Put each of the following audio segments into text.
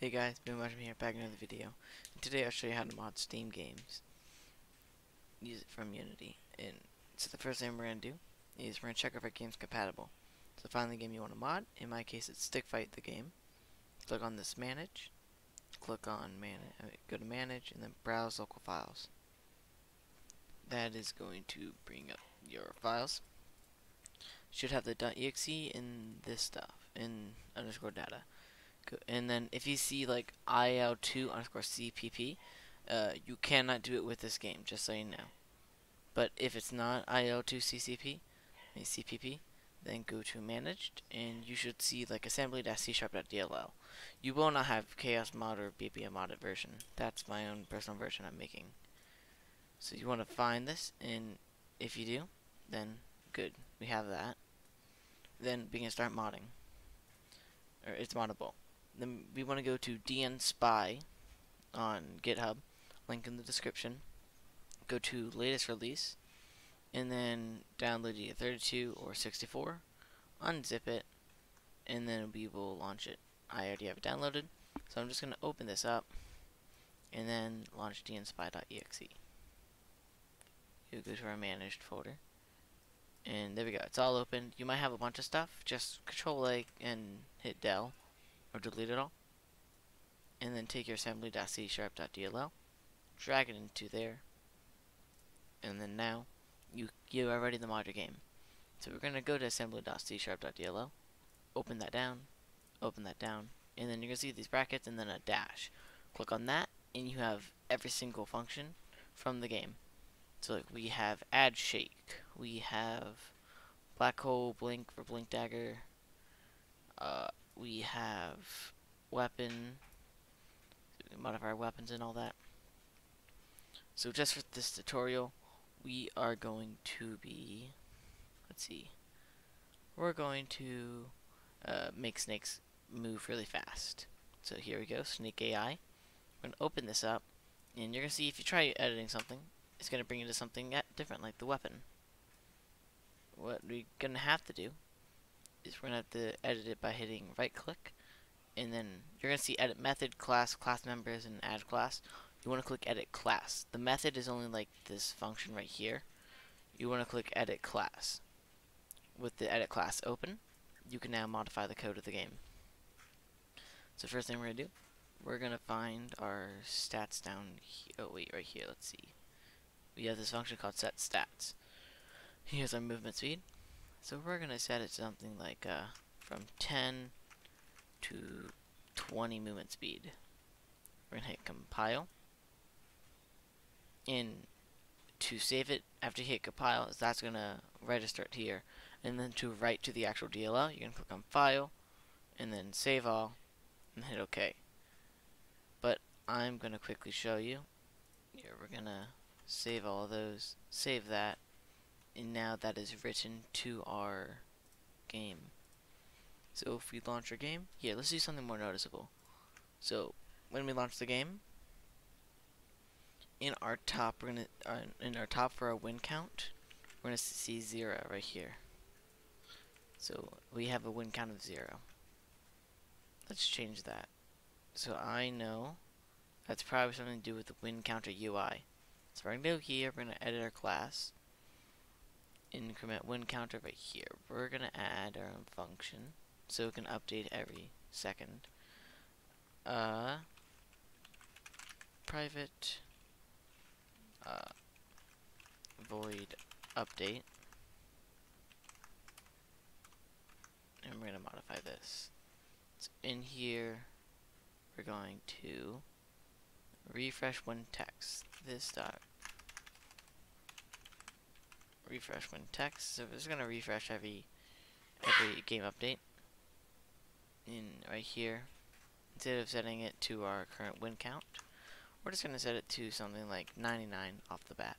Hey guys, Ben Watching here, back in another video. Today I'll show you how to mod Steam games. Use it from Unity. And so the first thing we're to do is we're to check if our game's compatible. So find the game you want to mod. In my case it's Stick Fight the game. Click on this Manage. Click on Manage. Go to Manage and then Browse Local Files. That is going to bring up your files. Should have the .exe in this stuff, in underscore data and then if you see like IL2 underscore CPP, uh, you cannot do it with this game, just so you know. But if it's not IL2 CCP, CPP, then go to managed, and you should see like assembly.c-sharp.dll. You will not have chaos mod or BBM modded version. That's my own personal version I'm making. So you want to find this, and if you do, then good, we have that. Then we can start modding. Or it's moddable then we want to go to dnspy on GitHub, link in the description. Go to latest release, and then download either 32 or 64. Unzip it, and then we will launch it. I already have it downloaded, so I'm just going to open this up, and then launch dnspy.exe. You go to our managed folder, and there we go. It's all open. You might have a bunch of stuff. Just Control A and hit del or delete it all. And then take your assembly.c sharp.dll drag it into there. And then now you you are ready to mod game. So we're going to go to assembly.c sharp.dll open that down open that down and then you're going to see these brackets and then a dash. Click on that and you have every single function from the game. So like we have add shake we have black hole blink for blink dagger uh, we have weapon, modify our weapons and all that. So just for this tutorial, we are going to be, let's see, we're going to uh, make snakes move really fast. So here we go, Snake AI. We're going to open this up, and you're going to see if you try editing something, it's going to bring you to something different, like the weapon. What we're going to have to do is we're going to have to edit it by hitting right click and then you're going to see edit method, class, class members, and add class. You want to click edit class. The method is only like this function right here. You want to click edit class. With the edit class open, you can now modify the code of the game. So first thing we're going to do, we're going to find our stats down here. Oh wait, right here, let's see. We have this function called set stats. Here's our movement speed. So we're going to set it something like uh, from 10 to 20 movement speed. We're going to hit compile. And to save it after you hit compile, that's going to register it here. And then to write to the actual DLL, you can click on file and then save all and hit OK. But I'm going to quickly show you. Here, we're going to save all of those, save that, and now that is written to our game. So if we launch our game, here, let's do something more noticeable. So when we launch the game, in our top, we're gonna uh, in our top for our win count, we're gonna see zero right here. So we have a win count of zero. Let's change that. So I know that's probably something to do with the win counter UI. So we're gonna go here, we're gonna edit our class increment win counter right here. We're going to add our own function so it can update every second. Uh, private uh, void update. And we're going to modify this. So in here, we're going to refresh win text. This dot refresh win text. So it's gonna refresh every every game update. In right here, instead of setting it to our current win count, we're just gonna set it to something like 99 off the bat.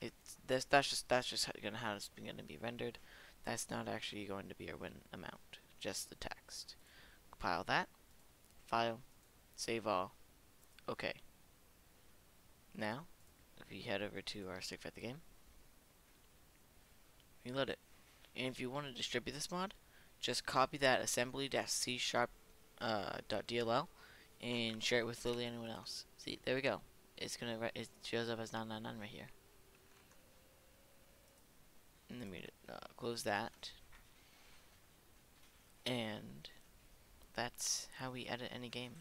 It's this that's just that's just gonna how it's gonna be rendered. That's not actually going to be our win amount, just the text. Compile that, file, save all, okay. Now, if we head over to our Stick Fight the game, reload it. And if you want to distribute this mod, just copy that assembly-c sharp uh, .dll and share it with literally anyone else. See, there we go. It's gonna it shows up as 999 right here. And then we uh, close that. And that's how we edit any game.